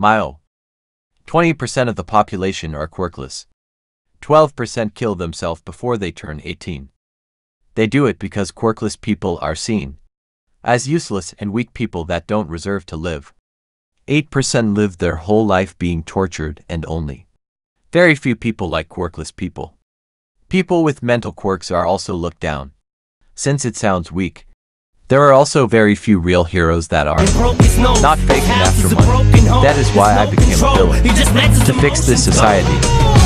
Mile. 20% of the population are quirkless. 12% kill themselves before they turn 18. They do it because quirkless people are seen as useless and weak people that don't deserve to live. 8% live their whole life being tortured and only. Very few people like quirkless people. People with mental quirks are also looked down. Since it sounds weak, there are also very few real heroes that are not faking after money. That is why I became a villain. To fix this society.